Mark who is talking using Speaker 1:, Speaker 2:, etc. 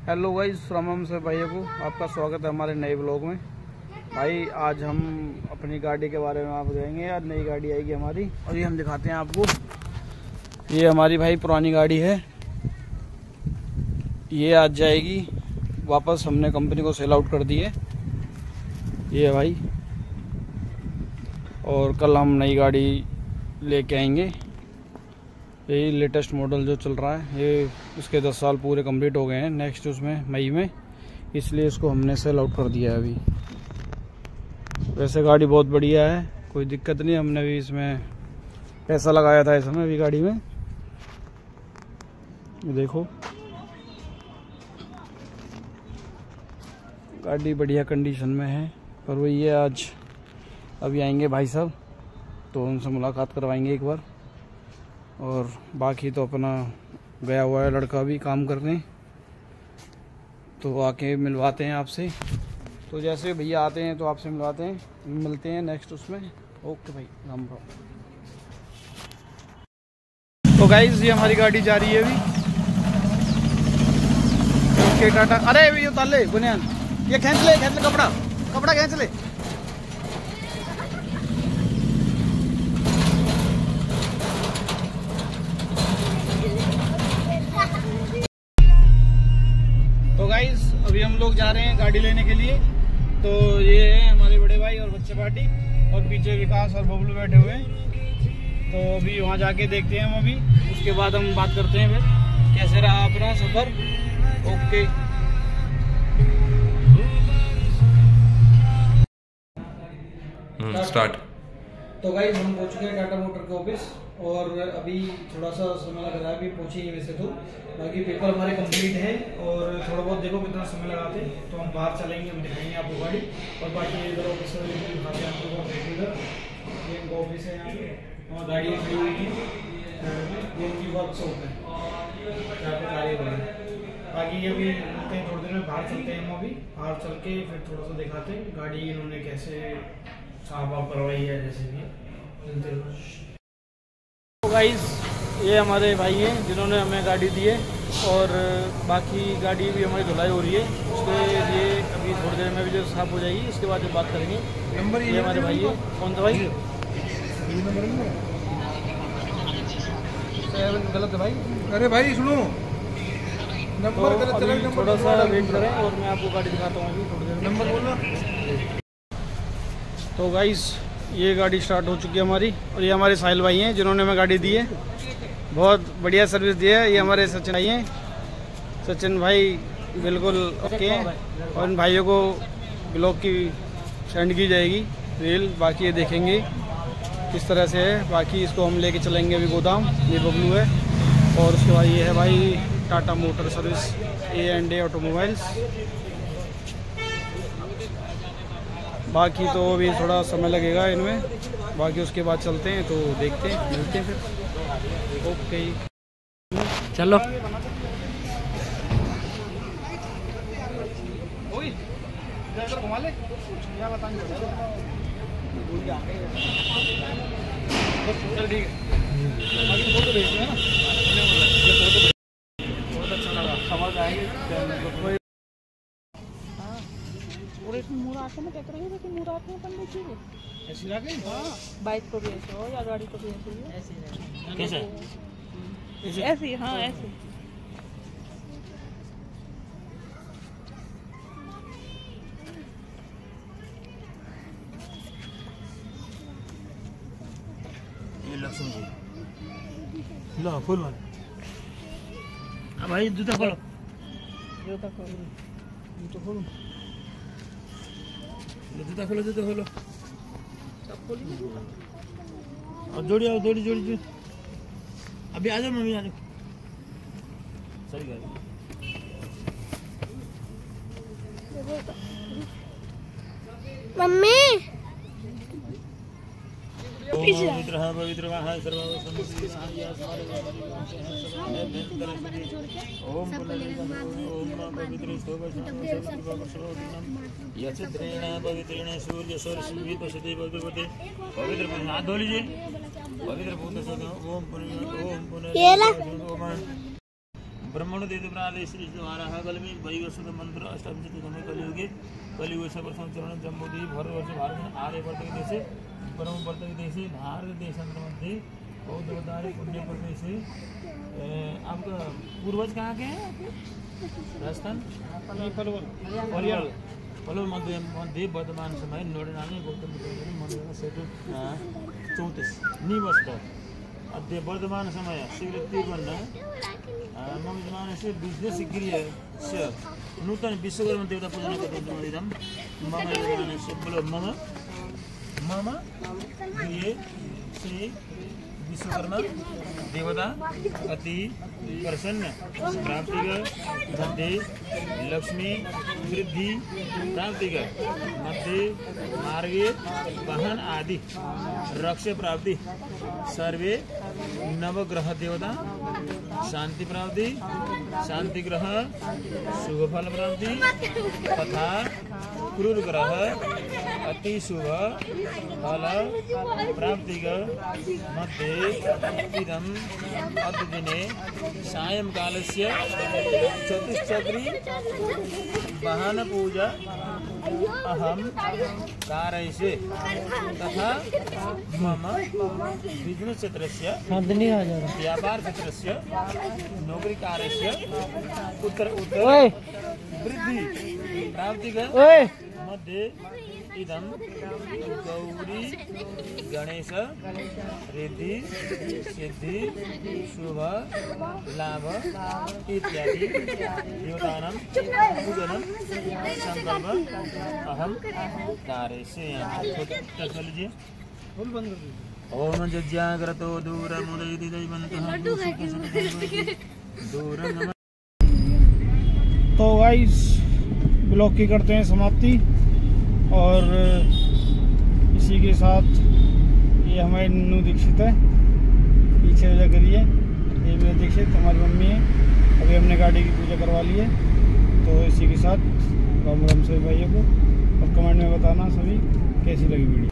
Speaker 1: Hello भाई श्रमम से भाइयों को आपका स्वागत है हमारे नए ब्लॉग में। भाई, आज हम अपनी गाड़ी के बारे में आप जाएँगे आज नई गाड़ी आएगी हमारी। और ये हम दिखाते हैं आपको। ये हमारी भाई पुरानी गाड़ी है। ये आज जाएगी, वापस हमने कंपनी को सेल आउट कर दी है। ये है भाई। और कल हम नई गाड़ी लेके आएँगे। यही लेटेस्ट मॉडल जो चल रहा है, ये उसके 10 साल पूरे कंप्लीट हो गए हैं नेक्स्ट उसमें, मई में। इसलिए इसको हमने सेल आउट कर दिया है अभी। वैसे गाड़ी बहुत बढ़िया है, कोई दिक्कत नहीं, हमने भी इसमें पैसा लगाया था इसमें अभी गाड़ी में। देखो। गाड़ी बढ़िया कंडीशन में है, पर वही है आज। अभी आएँगे भाई साहब तो उनसे मुलाकात करवाएँगे एक बार। और बाकी तो अपना गया हुआ है, लड़का भी काम करने। तो आके मिलवाते हैं आपसे। तो जैसे भैया आते हैं तो आपसे मिलवाते हैं। मिलते हैं नेक्स्ट उसमें। ओके भाई, राम राम। तो गाइज़ ये हमारी गाड़ी जा रही है अभी। टाटा। अरे, ये उतार ले, बुनियान। ये खींच ले खींच ले कपड़ा। कपड़ा खींच ले। गाड़ी लेने के लिए। तो ये है हमारे बड़े भाई और बच्चे पार्टी और पीछे विकास और बबलू बैठे हुए हैं। तो अभी वहाँ जाके देखते हैं हम अभी। उसके बाद हम बात करते हैं फिर। कैसे रहा अपना सफ़र? ओके।
Speaker 2: स्टार्ट
Speaker 1: तो गाइज़ हम पहुँच गए टाटा मोटर के ऑफ़िस और अभी थोड़ा सा समय लग रहा है, अभी पहुँचेंगे वैसे तो। बाकी पेपर हमारे कंप्लीट है और थोड़ा बहुत देखो कितना समय लगाते हैं तो हम बाहर चलेंगे, हम दिखाएँगे आपको गाड़ी। और बाकी इधर ऑफ़िस दिखाते हैं आपको इधर। ये ऑफ़िस है यहाँ पे। और गाड़ियाँ खड़ी हुई हैं। ये उनकी वर्कशॉप है। यहाँ पे कार्य हो रहा बाकी ये भी मिलते हैं थोड़ी देर में, बाहर चलते हैं हम अभी। बाहर चल के फिर थोड़ा सा दिखाते हैं गाड़ी इन्होंने कैसे साफ़ वाफ करवाई है, जैसे भी। हैं गाइस ये हमारे भाई हैं जिन्होंने हमें गाड़ी दी है और बाकी गाड़ी भी हमारी धुलाई हो रही है। उसके लिए अभी थोड़ी देर में भी जो साफ़ हो जाएगी उसके बाद जब बात करेंगे। नंबर ये हमारे भाई है। कौन सा भाई? गलत है भाई।
Speaker 3: अरे भाई सुनो।
Speaker 1: तो
Speaker 3: नंबर गलत चला
Speaker 1: अभी
Speaker 3: नंबर
Speaker 1: थोड़ा सा वेट करें और मैं आपको गाड़ी दिखाता हूँ अभी थोड़ी देर
Speaker 3: नंबर बोलना।
Speaker 1: तो गाइस ये गाड़ी स्टार्ट हो चुकी है हमारी और ये हमारे साहिल भाई हैं जिन्होंने हमें गाड़ी दी है। बहुत बढ़िया सर्विस दी है। ये हमारे सचिन भाई हैं। सचिन भाई बिल्कुल ओके हैं और इन भाइयों को ब्लॉक की सेंड की जाएगी। रील बाकी ये देखेंगे किस तरह से है। बाकी इसको हम लेके चलेंगे अभी गोदाम। ये बबलू है। और उसके बाद ये है भाई Tata motor service A and A automobiles बाकी तो अभी थोड़ा समय लगेगा इनमें। बाकी उसके बाद चलते हैं तो देखते हैं, मिलते हैं फिर। ओके। चलो। ठीक है बहुत अच्छा लगा समझ
Speaker 4: और इसमें मुड़ा आते ना क्या करेंगे कि मुड़ा आते हैं पन्ने की
Speaker 1: ऐसी लगे
Speaker 4: हाँ। बाइक को भी ऐसे हो या गाड़ी को भी ऐसे ही। हो
Speaker 1: कैसे? ऐसे?
Speaker 4: ऐसे ही हाँ ऐसे
Speaker 3: लो फुल वाला
Speaker 1: भाई जूता खोलो।
Speaker 4: जो हो
Speaker 1: जूता खोलो जूता खोलो। जूता खोलो
Speaker 4: सब खोली
Speaker 1: और जोड़ी आओ जोड़ी जोड़ी जोड़ी अभी आ जाओ मम्मी आ जाओ सही गए
Speaker 5: मम्मी
Speaker 1: है पवित्र सर्व ओम ओम पवित्र पवित्रेण सूर्य सरस्वी पशति भगवते पवित्र हाथ धो लीजिए पवित्र ओम पुनः ओम पुनः ओम
Speaker 2: ब्रह्मण देव प्रादेश द्वारा कल में वैवस्वत मंत्र अष्टाविंशति समय कलियुगे कलियुग से प्रथम चरण जम्बूद्वीप भारतवर्ष भारत आर्य वर्तक देशे परम वर्तक देशे भारत देशांतर मध्ये बौद्धवतारे पुण्य प्रदेशे। आपका पूर्वज कहाँ के हैं? राजस्थान? पलवल। पलवल। मध्य मध्ये वर्तमान समय नोडनाने गौतम बुद्ध मंदिर सेतु चौतिस निवस्त वर्तमान समय स्वीकृतिबन्ध मङ्गलमानस्य बिजनेसगृहस्य नूतन विश्वकर्मदेवता पूजना कर्तुम् मङ्गलमानस्य बोलो मम। मम गृहे श्री विश्वकर्मा देवता अति प्रसन्न प्राप्तिक धन्धे लक्ष्मी, वृद्धि प्राप्तिक मध्य मार्गे, वाहन आदि, रक्ष प्राप्ति, सर्वे, नवग्रह देवता, शांति प्राप्ति, शांति ग्रह, शुभ फल प्राप्ति, तथा क्रूर ग्रह अति शुभ फल प्राप्ति मध्ये इदम् अद्यदिने सायंकालस्य चतुश्चक्री वाहनपूजा अहं कारयिष्ये तथा मम बिस्नेस् क्षेत्रस्य व्यापार क्षेत्रस्य नौकरी कार्यस्य उत्तर उत्तर वृद्धि प्राप्ति मध्ये इदं गौरी, गणेश, रिद्धि, सिद्धि, शुभ, लाभ इत्यादि देवतानां पूजनं संकल्प अहं कारयिष्यामि तत् लीजिए
Speaker 1: फुल बंद कर दीजिए
Speaker 2: ओम जज्ञाग्रतो दूरमुदयति दैवन्तः। दूरं
Speaker 1: तो गाइस, ब्लॉग की करते हैं समाप्ति। और इसी के साथ ये हमारे नन्नू दीक्षित है। पीछे वजह करिए। ये मेरे दीक्षित, हमारी मम्मी है। अभी हमने गाड़ी की पूजा करवा ली है। तो इसी के साथ राम राम सभी भाइयों को और कमेंट में बताना सभी कैसी लगी वीडियो।